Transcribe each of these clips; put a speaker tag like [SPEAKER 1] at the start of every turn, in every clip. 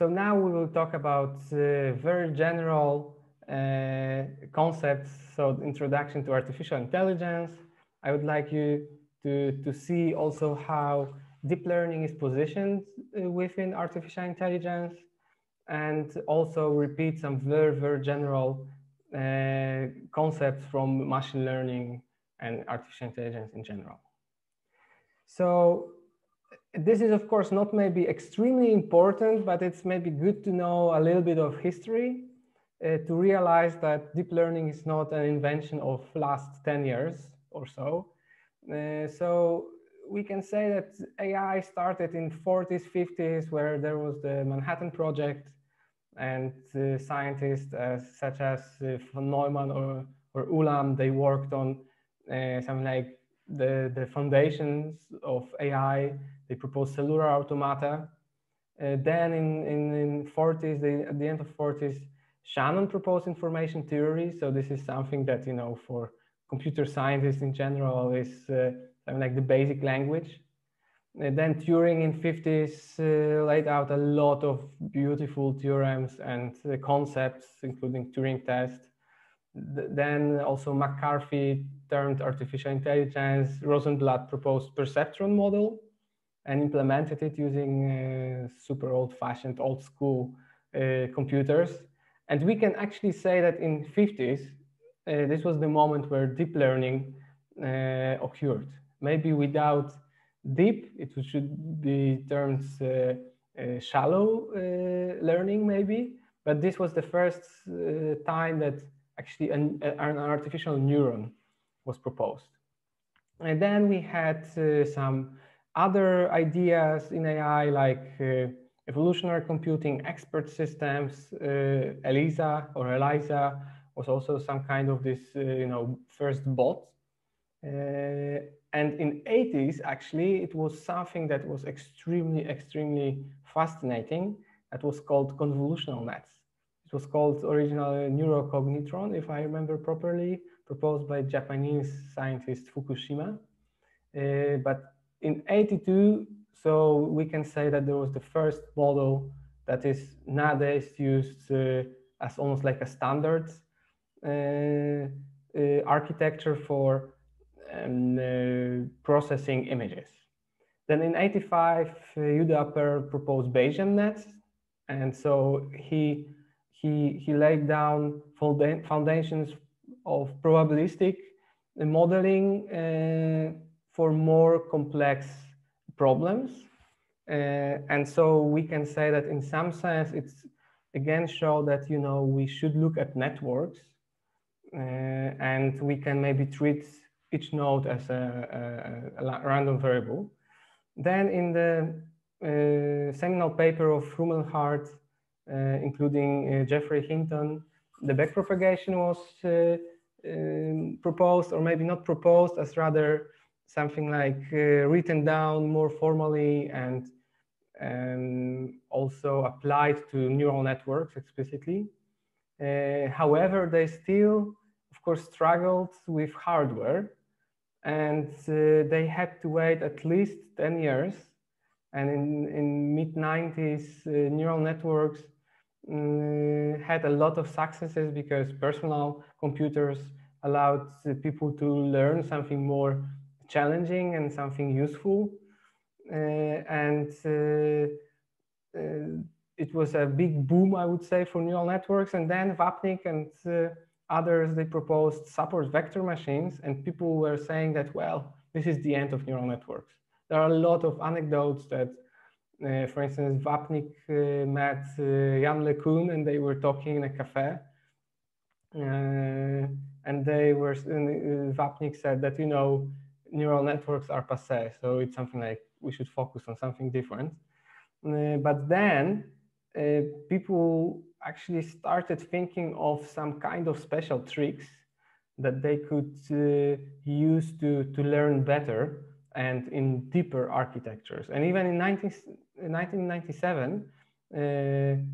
[SPEAKER 1] so now we will talk about uh, very general uh, concepts. So introduction to artificial intelligence. I would like you to, to see also how deep learning is positioned uh, within artificial intelligence and also repeat some very, very general uh, concepts from machine learning and artificial intelligence in general. So this is of course not maybe extremely important, but it's maybe good to know a little bit of history uh, to realize that deep learning is not an invention of last 10 years or so. Uh, so we can say that AI started in 40s, 50s, where there was the Manhattan Project and uh, scientists such as uh, von Neumann or, or Ulam, they worked on uh, something like the, the foundations of AI. They proposed cellular automata. Uh, then in, in, in 40s, they, at the end of 40s, Shannon proposed information theory. So this is something that, you know, for computer scientists in general is uh, like the basic language. And then Turing in 50s uh, laid out a lot of beautiful theorems and uh, concepts, including Turing test. Th then also McCarthy termed artificial intelligence. Rosenblatt proposed perceptron model and implemented it using uh, super old-fashioned, old-school uh, computers. And we can actually say that in 50s, uh, this was the moment where deep learning uh, occurred. Maybe without deep, it should be termed uh, uh, shallow learning maybe, but this was the first time that actually an, an, artificial neuron was proposed. And then we had some other ideas in AI like evolutionary computing, expert systems, uh, ELIZA or ELIZA was also some kind of this, uh, you know, first bot. Uh, and in 80s, actually, it was something that was extremely, extremely fascinating. That was called convolutional nets. It was called originally neurocognitron, if I remember properly, proposed by Japanese scientist Fukushima. Uh, but in 82, so we can say that there was the first model that is nowadays used uh, as almost like a standard uh, uh architecture for and uh, processing images. Then in 85, uh, proposed Bayesian nets. And so he, he, he laid down foundations of probabilistic modeling uh, for more complex problems. Uh, and so we can say that in some sense, it's again show that, you know, we should look at networks uh, and we can maybe treat each node as a, a, a random variable. Then in the uh, seminal paper of Rumelhart, uh, including uh, Geoffrey Hinton, the backpropagation was uh, um, proposed, or maybe not proposed, as rather something like uh, written down more formally and um, also applied to neural networks explicitly. Uh, however, they still, of course, struggled with hardware and uh, they had to wait at least 10 years. And in, in mid 90s, uh, neural networks um, had a lot of successes because personal computers allowed people to learn something more challenging and something useful. Uh, and uh, uh, it was a big boom, I would say, for neural networks. And then Vapnik and Others, they proposed support vector machines and people were saying that, well, this is the end of neural networks. There are a lot of anecdotes that, uh, for instance, Vapnik uh, met uh, Yann LeCun and they were talking in a cafe. And they were, Vapnik said that, you know, neural networks are passe. So it's something like we should focus on something different. Uh, but then people actually started thinking of some kind of special tricks that they could uh, use to, to learn better and in deeper architectures. And even in 19, 1997, uh,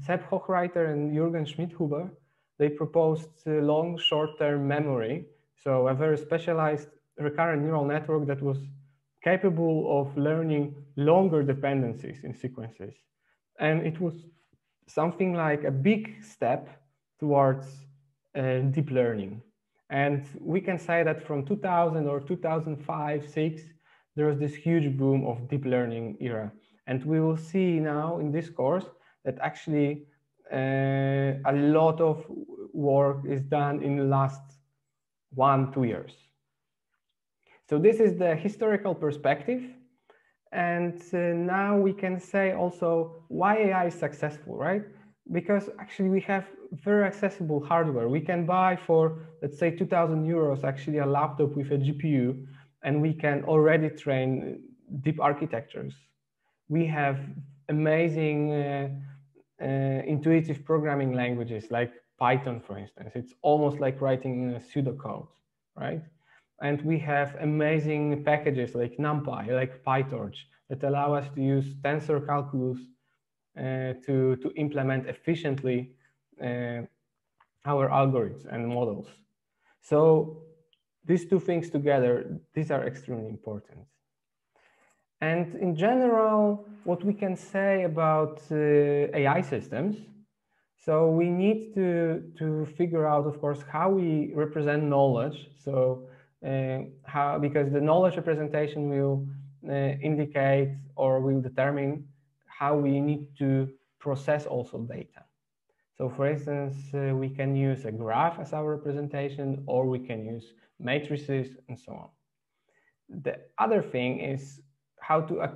[SPEAKER 1] Sepp Hochreiter and Jürgen Schmidhuber, they proposed uh, long short-term memory. So a very specialized recurrent neural network that was capable of learning longer dependencies in sequences. And it was something like a big step towards uh, deep learning. And we can say that from 2000 or 2005, six, there was this huge boom of deep learning era. And we will see now in this course that actually uh, a lot of work is done in the last one, two years. So this is the historical perspective. And uh, now we can say also why AI is successful, right? Because actually we have very accessible hardware. We can buy for, let's say 2000 euros, actually a laptop with a GPU, and we can already train deep architectures. We have amazing uh, uh, intuitive programming languages like Python, for instance. It's almost like writing a pseudocode, right? And we have amazing packages like NumPy, like PyTorch, that allow us to use tensor calculus uh, to, to implement efficiently uh, our algorithms and models. So these two things together, these are extremely important. And in general, what we can say about uh, AI systems, so we need to, to figure out, of course, how we represent knowledge. So how, because the knowledge representation will uh, indicate or will determine how we need to process also data. So for instance, uh, we can use a graph as our representation, or we can use matrices and so on. The other thing is how to, uh,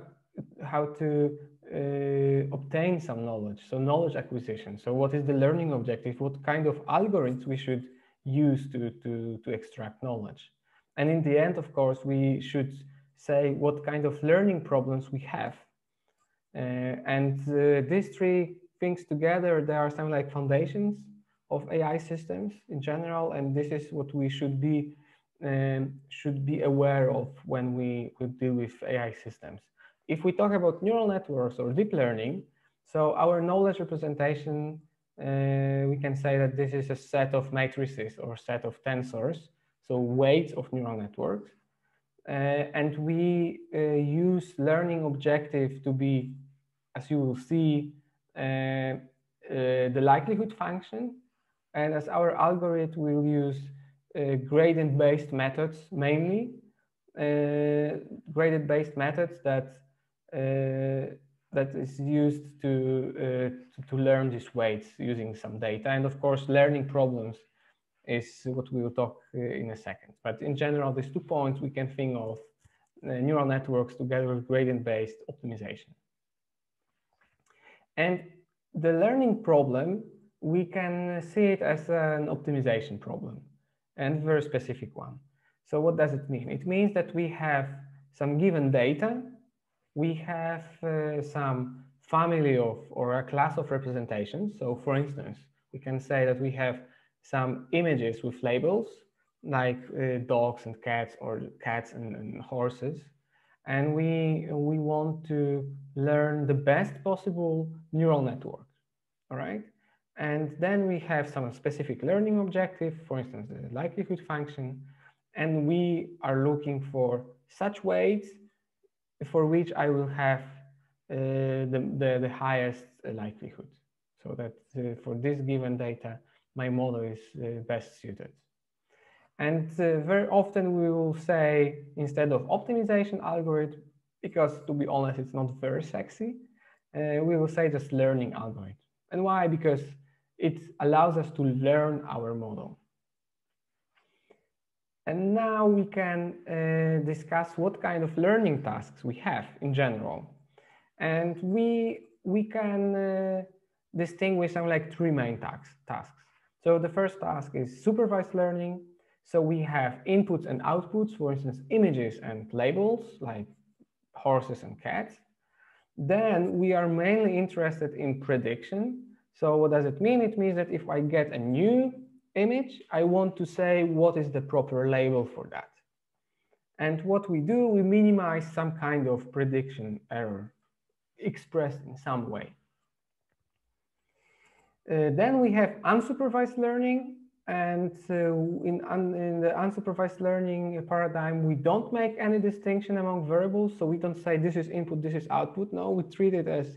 [SPEAKER 1] how to uh, obtain some knowledge. So knowledge acquisition. So what is the learning objective? What kind of algorithms we should use to, to, to extract knowledge? And in the end, of course, we should say what kind of learning problems we have. Uh, and uh, these three things together, there are some like foundations of AI systems in general, and this is what we should be um, should be aware of when we, we deal with AI systems. If we talk about neural networks or deep learning, so our knowledge representation, uh, we can say that this is a set of matrices or set of tensors, so weights of neural networks. Uh, and we uh, use learning objective to be, as you will see, uh, uh, the likelihood function. And as our algorithm, we'll use uh, gradient-based methods mainly, gradient-based methods that that is used to, to, to learn these weights using some data. And of course, learning problems is what we will talk in a second. But in general, these two points we can think of uh, neural networks together with gradient-based optimization. And the learning problem, we can see it as an optimization problem and very specific one. So what does it mean? It means that we have some given data, we have uh, some family of or a class of representations. So for instance, we can say that we have some images with labels like uh, dogs and cats or cats and, and horses. And we we want to learn the best possible neural network all right? And then we have some specific learning objective for instance the likelihood function. And we are looking for such weights for which i will have uh, the, the, the highest likelihood. So that uh, for this given data my model is uh, best suited and uh, very often we will say, instead of optimization algorithm, because to be honest, it's not very sexy, uh, we will say just learning algorithm. And why? Because it allows us to learn our model. And now we can uh, discuss what kind of learning tasks we have in general. And we, we can uh, distinguish some like three main tasks. So the first task is supervised learning. So we have inputs and outputs, for instance, images and labels like horses and cats. Then we are mainly interested in prediction. So what does it mean? It means that if I get a new image, I want to say what is the proper label for that. And what we do, we minimize some kind of prediction error expressed in some way. Uh, then we have unsupervised learning. And uh, in, in, the unsupervised learning paradigm, we don't make any distinction among variables. So we don't say this is input, this is output. No, we treat it as,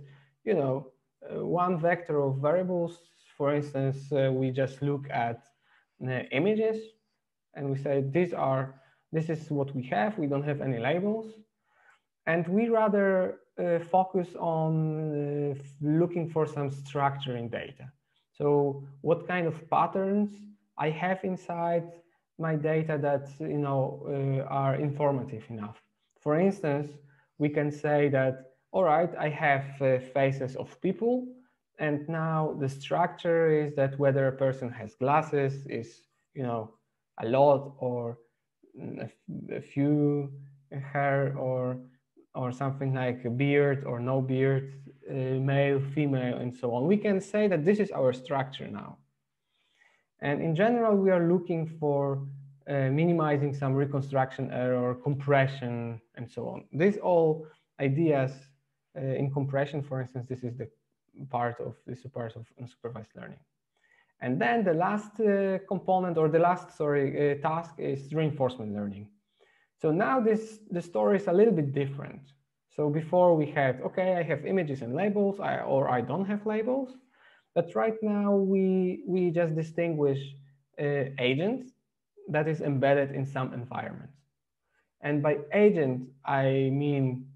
[SPEAKER 1] you know, uh, one vector of variables. For instance, we just look at images and we say these are this is what we have. We don't have any labels, and we rather uh, focus on uh, looking for some structure in data. So what kind of patterns I have inside my data that you know uh, are informative enough. For instance, we can say that all right, I have uh, faces of people, and now the structure is that whether a person has glasses is you know a lot or a, few hair or or something like a beard or no beard, male, female, and so on. We can say that this is our structure now. And in general, we are looking for uh, minimizing some reconstruction error, compression, and so on. These all ideas uh, in compression, for instance, this is the part of this part of unsupervised learning. And then the last uh, component or the last, sorry, uh, task is reinforcement learning. So now this the story is a little bit different. So before we had, okay, I have images and labels, I, or I don't have labels. But right now we, we just distinguish uh, agent that is embedded in some environment. And by agent, I mean,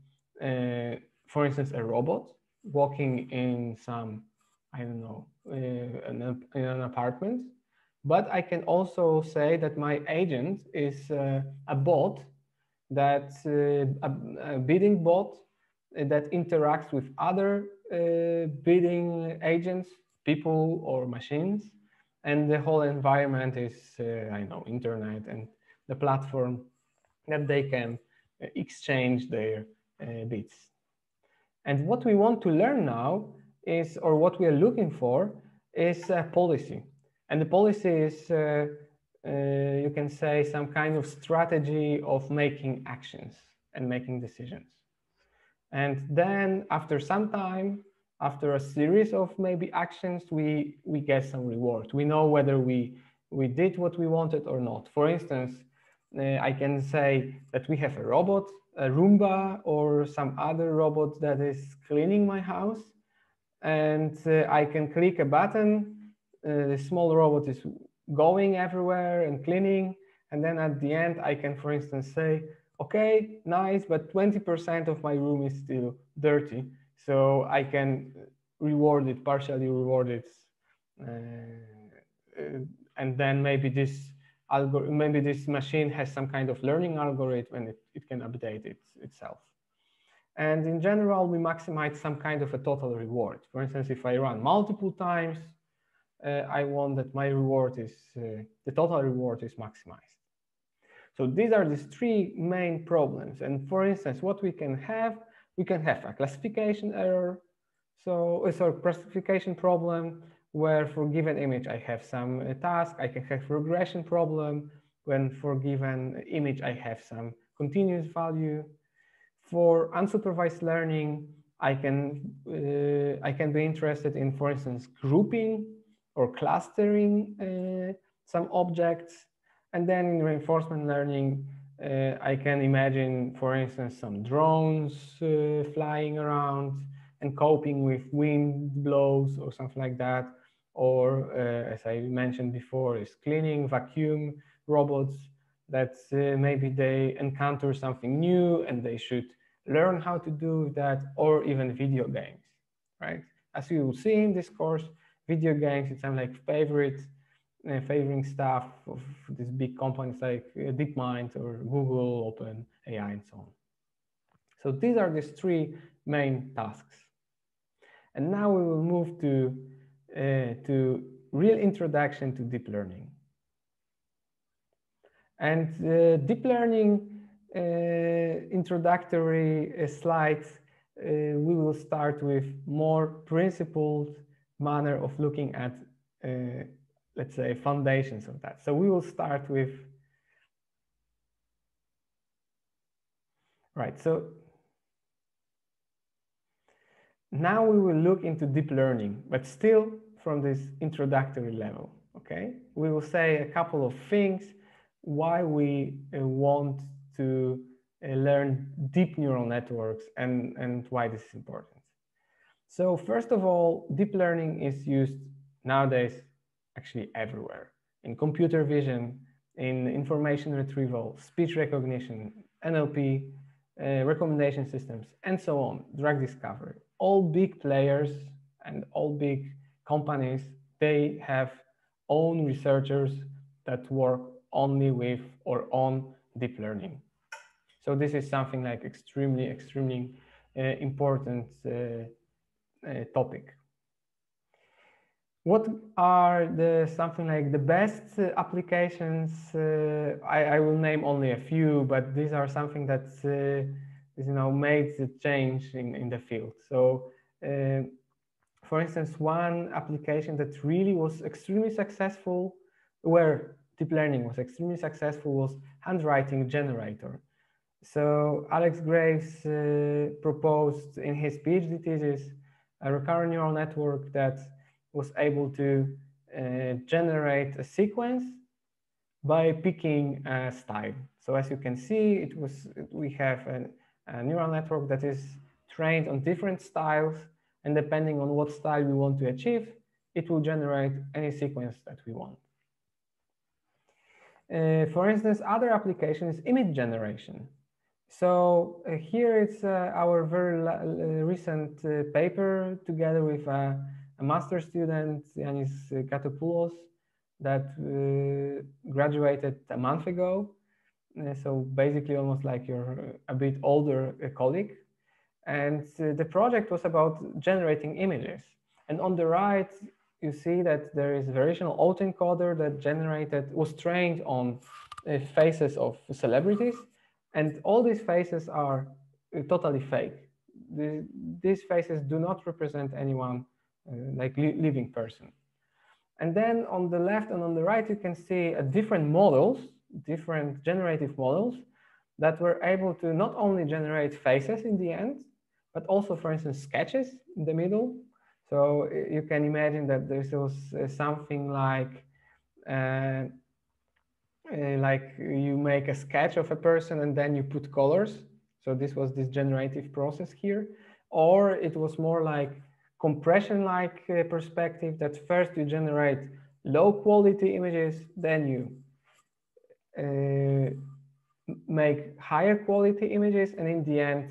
[SPEAKER 1] uh, for instance, a robot walking in some, I don't know, uh, in, in an apartment. But I can also say that my agent is uh, a bot that uh, a, a, bidding bot that interacts with other uh, bidding agents, people or machines. And the whole environment is, uh, I know, internet and the platform that they can exchange their bids. And what we want to learn now is, or what we are looking for, is a policy. And the policy is uh, uh, you can say, some kind of strategy of making actions and making decisions. And then after some time, after a series of maybe actions, we, we get some reward. We know whether we, we did what we wanted or not. For instance, uh, I can say that we have a robot, a Roomba or some other robot that is cleaning my house. And uh, I can click a button. Uh, the small robot is going everywhere and cleaning. And then at the end, I can, for instance, say, okay, nice, but 20% of my room is still dirty. So I can reward it, partially reward it. Uh, uh and then maybe this maybe this machine has some kind of learning algorithm and it, it can update it itself. And in general, we maximize some kind of a total reward. For instance, if I run multiple times, I want that my reward is, uh, the total reward is maximized. So these are the three main problems. And for instance, what we can have, we can have a classification error. So it's a classification problem where for given image, I have some uh, task, I can have regression problem. When for given image, I have some continuous value. For unsupervised learning, I can, uh, I can be interested in, for instance, grouping or clustering uh, some objects. And then in reinforcement learning, uh, I can imagine, for instance, some drones uh, flying around and coping with wind blows or something like that. Or, as I mentioned before, is cleaning, vacuum robots that uh, maybe they encounter something new and they should learn how to do that, or even video games, right? As you will see in this course, video games. It's some like favorite uh, favoring stuff of these big companies like uh, DeepMind or Google, Open AI, and so on. So these are these three main tasks. And now we will move to, uh, to real introduction to deep learning. And uh, deep learning uh, introductory uh, slides, we will start with more principled manner of looking at, uh, let's say, foundations of that. So we will start with, right, so now we will look into deep learning, but still from this introductory level, okay? We will say a couple of things why we uh, want to uh, learn deep neural networks and, and why this is important. So first of all, deep learning is used nowadays actually everywhere in computer vision, in information retrieval, speech recognition, NLP, uh, recommendation systems, and so on, drug discovery. All big players and all big companies, they have own researchers that work only with or on deep learning. So this is something like extremely, extremely uh, important uh, topic. What are the something like the best uh, applications? Uh, I, I, will name only a few, but these are something that uh, you know made the change in, in the field. So for instance, one application that really was extremely successful, where deep learning was extremely successful, was handwriting generator. So Alex Graves uh, proposed in his PhD thesis a recurrent neural network that was able to uh, generate a sequence by picking a style. So as you can see, it was we have a, a neural network that is trained on different styles and depending on what style we want to achieve, it will generate any sequence that we want. Uh, for instance, other application is image generation. So uh, here it's uh, our very uh, recent uh, paper together with a, a master student, Yanis Gatopoulos, that uh, graduated a month ago. so basically almost like your a bit older colleague. And uh, the project was about generating images. And on the right, you see that there is a variational autoencoder that generated, was trained on uh, faces of celebrities. And all these faces are uh, totally fake. The, these faces do not represent anyone uh, like li living person. And then on the left and on the right, you can see different models, different generative models that were able to not only generate faces in the end, but also, for instance, sketches in the middle. So you can imagine that this was uh, something like uh, uh, like you make a sketch of a person and then you put colors. So this was this generative process here. Or it was more like compression-like uh, perspective that first you generate low quality images, then you uh, make higher quality images, and in the end,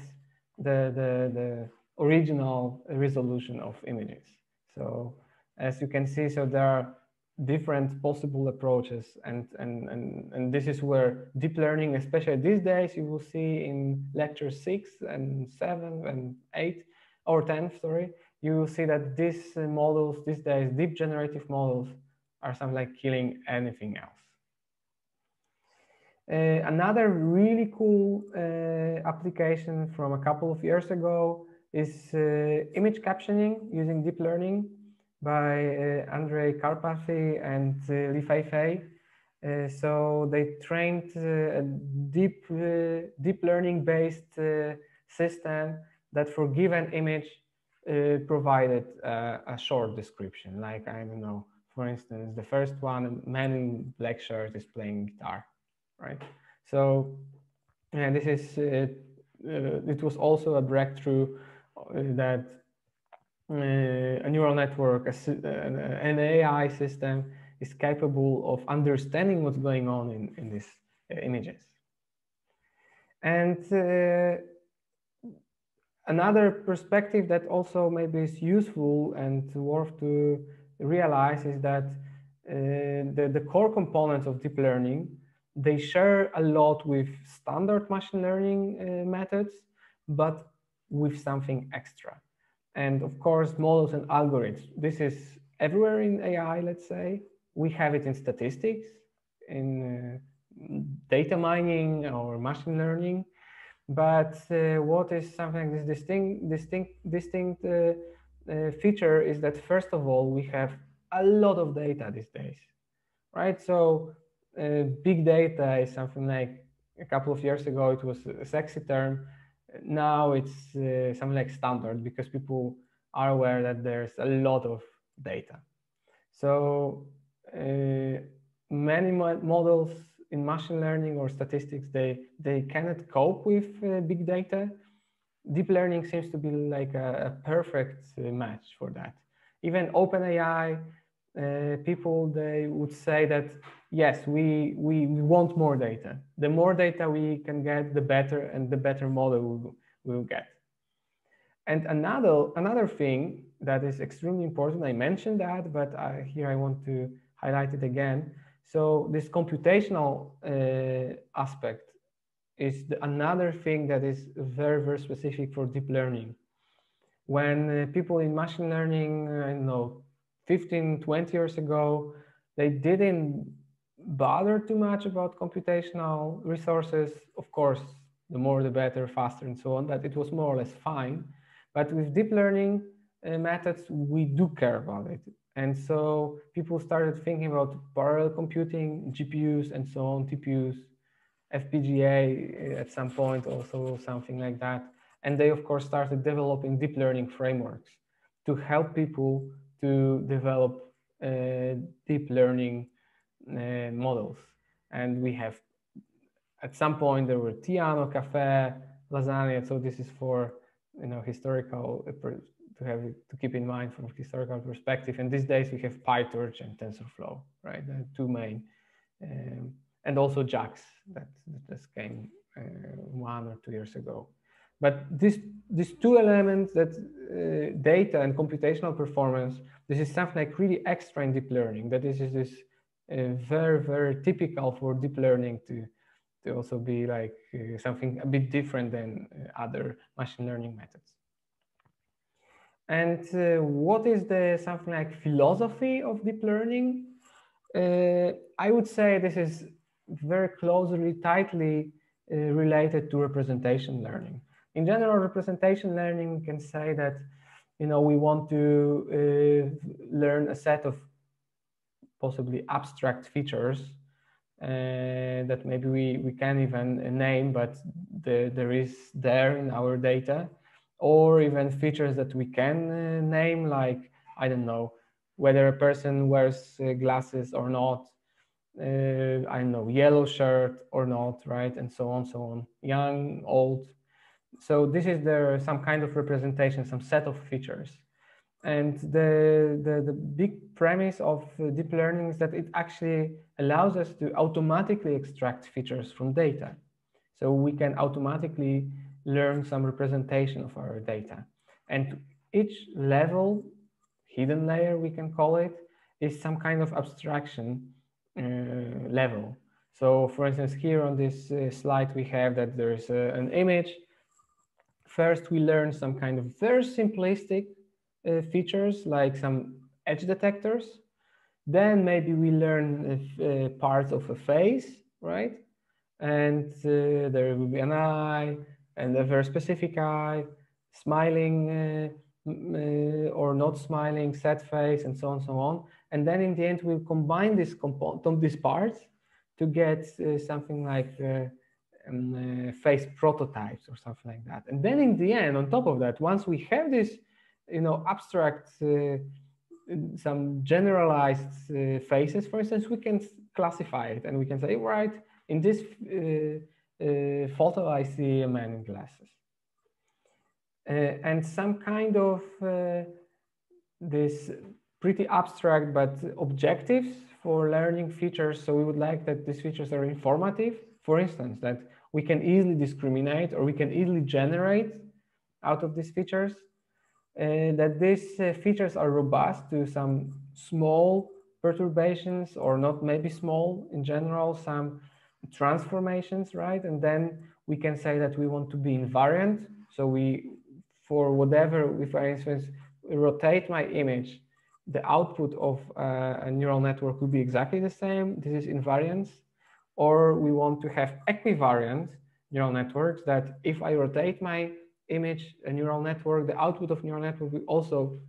[SPEAKER 1] the, the, the original resolution of images. So as you can see, so there are different possible approaches and, and, and, and this is where deep learning, especially these days, you will see in lecture six and seven and eight or 10, sorry, you will see that these models these days, deep generative models are something like killing anything else. Uh, another really cool uh, application from a couple of years ago is uh, image captioning using deep learning by uh, Andrej Karpathy and uh, Li Feifei. Uh, so they trained a deep, deep learning based system that for given image provided a short description. Like, I don't know, for instance, the first one, man in black shirt is playing guitar right? So this is, uh, uh, it was also a breakthrough uh, that uh, a neural network, a, an AI system is capable of understanding what's going on in, in these images. And another perspective that also maybe is useful and worth to realize is that uh, the, the core components of deep learning they share a lot with standard machine learning uh, methods, but with something extra. And of course, models and algorithms. This is everywhere in AI, let's say. We have it in statistics, in uh, data mining or machine learning. But uh, what is something this distinct, distinct, distinct uh, uh, feature is that first of all, we have a lot of data these days, right? So uh, big data is something like a couple of years ago it was a sexy term. Now it's uh, something like standard because people are aware that there's a lot of data. So uh, many mo models in machine learning or statistics they they cannot cope with uh, big data deep learning seems to be like a, a perfect uh, match for that. Even OpenAI, uh, people they would say that yes, we, we we want more data. The more data we can get, the better, and the better model we will get. And another another thing that is extremely important, I mentioned that, but I, here I want to highlight it again. So this computational uh, aspect is the, another thing that is very, very specific for deep learning. When uh, people in machine learning, uh, I know, 15, 20 years ago, they didn't bother too much about computational resources. Of course, the more the better, faster, and so on, but it was more or less fine. But with deep learning uh, methods, we do care about it. And so people started thinking about parallel computing, GPUs, and so on, TPUs, FPGA at some point, also something like that. And they, of course, started developing deep learning frameworks to help people to develop uh, deep learning uh, models. And we have, at some point, there were Theano, Caffe, Lasagne. So this is for, you know, historical, uh, to have to keep in mind from historical perspective. And these days we have PyTorch and TensorFlow, right? The two main. Um, and also JAX that, just came uh, one or two years ago. But this, these two elements that uh, data and computational performance, this is something like really extra in deep learning. That is, is uh, very, very typical for deep learning to, to also be like uh, something a bit different than uh, other machine learning methods. And uh, what is the something like philosophy of deep learning? I would say this is very closely, tightly uh, related to representation learning. In general, representation learning can say that, you know, we want to uh, learn a set of possibly abstract features uh, that maybe we, we can't even name, but the, there is there in our data, or even features that we can uh, name, like, I don't know, whether a person wears uh, glasses or not, uh, I don't know, yellow shirt or not, right? And so on, so on, young, old. So this is there some kind of representation, some set of features. And the, the, the big premise of uh, deep learning is that it actually allows us to automatically extract features from data. So we can automatically learn some representation of our data. And each level, hidden layer, we can call it, is some kind of abstraction uh, level. So for instance, here on this uh, slide, we have that there's uh, an image. First, we learn some kind of very simplistic features like some edge detectors. Then maybe we learn parts of a face, right? And there will be an eye and a very specific eye, smiling uh, or not smiling, sad face, and so on, and so on. And then in the end, we'll combine this component, these parts to get uh, something like uh, um, uh, face prototypes or something like that. And then in the end, on top of that, once we have this, you know, abstract, uh, some generalized uh, faces, for instance, we can classify it and we can say, right, in this uh, photo, I see a man in glasses. and some kind of this pretty abstract but objectives for learning features. So we would like that these features are informative. For instance, that we can easily discriminate or we can easily generate out of these features. That these uh, features are robust to some small perturbations or not maybe small in general, some transformations, right? And then we can say that we want to be invariant. So we, for whatever, if for instance, rotate my image the output of uh, a neural network will be exactly the same. This is invariance. Or we want to have equivariant neural networks that if I rotate my image, a neural network, the output of neural network will also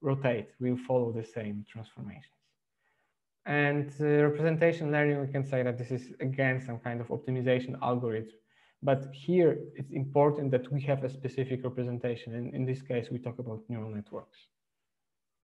[SPEAKER 1] rotate, will follow the same transformations. And uh, representation learning, we can say that this is again some kind of optimization algorithm. But here it's important that we have a specific representation. And in this case, we talk about neural networks.